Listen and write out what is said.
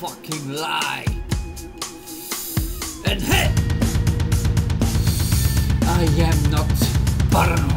Fucking lie. And hey, I am not paranoid.